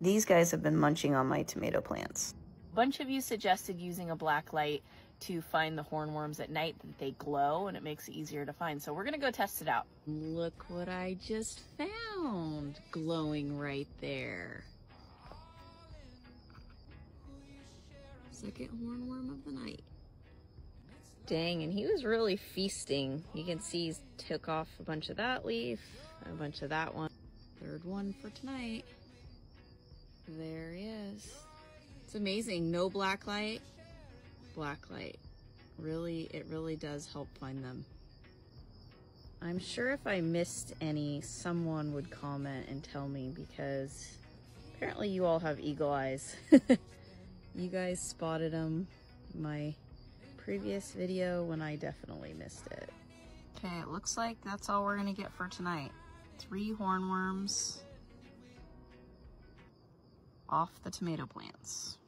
These guys have been munching on my tomato plants. A bunch of you suggested using a black light to find the hornworms at night that they glow and it makes it easier to find. So we're gonna go test it out. Look what I just found glowing right there. Second hornworm of the night. Dang, and he was really feasting. You can see he took off a bunch of that leaf, a bunch of that one. Third one for tonight. It's amazing. No black light, black light. Really, it really does help find them. I'm sure if I missed any, someone would comment and tell me because apparently you all have eagle eyes. you guys spotted them my previous video when I definitely missed it. Okay, it looks like that's all we're gonna get for tonight. Three hornworms off the tomato plants.